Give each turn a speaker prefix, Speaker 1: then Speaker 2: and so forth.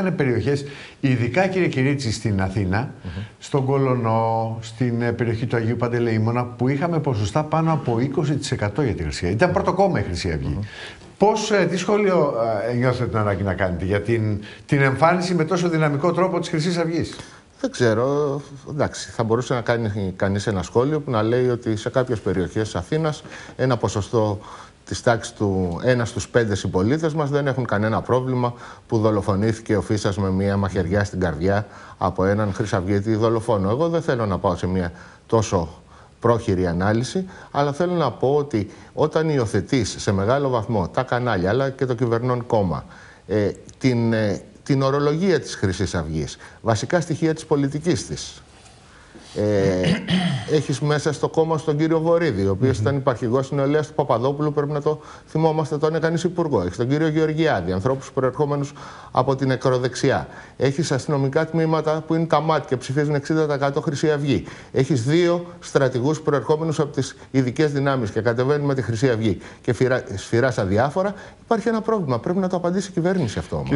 Speaker 1: Ήταν περιοχές, ειδικά κύριε Κυρίτσι στην Αθήνα, στον Κολονό, στην ε, περιοχή του Αγίου Παντελεήμονα, που είχαμε ποσοστά πάνω από 20% για τη Χρυσή Αυγή. Ήταν πρώτο κόμμα η Χρυσή Αυγή. Πώς, ε, τι σχόλιο ε, νιώθετε την ανάγκη να κάνετε για την, την εμφάνιση με τόσο δυναμικό τρόπο της Χρυσής Αυγής;
Speaker 2: Δεν ξέρω. Εντάξει, θα μπορούσε να κάνει κανείς ένα σχόλιο που να λέει ότι σε κάποιες περιοχές της Αθήνας ένα ποσοστό της τάξης του ένας στους πέντε συμπολίτες μας δεν έχουν κανένα πρόβλημα που δολοφονήθηκε ο Φίσας με μια μαχαιριά στην καρδιά από έναν χρυσαυγίτη δολοφόνο. Εγώ δεν θέλω να πάω σε μια τόσο πρόχειρη ανάλυση, αλλά θέλω να πω ότι όταν υιοθετείς σε μεγάλο βαθμό τα κανάλια αλλά και το κυβερνών κόμμα ε, την, ε, την ορολογία της Χρυσής Αυγής, βασικά στοιχεία της πολιτικής της, ε, έχεις μέσα στο κόμμα στον κύριο Βορύδη, ο οποίος mm -hmm. ήταν υπαρχηγός νεολαία του Παπαδόπουλου, πρέπει να το θυμόμαστε, τον έκανε υπουργό. Έχεις τον κύριο Γεωργιάδη, ανθρώπους προερχόμενους από την ακροδεξιά. Έχεις αστυνομικά τμήματα που είναι τα μάτια και ψηφίζουν 60% Χρυσή Αυγή. Έχεις δύο στρατηγούς προερχόμενους από τις ειδικές δυνάμεις και κατεβαίνουν με τη Χρυσή Αυγή και σφυράς αδιάφορα. Υπάρχει ένα πρόβλημα. Πρέπει να το απαντήσει η κυβέρνηση αυτό όμως.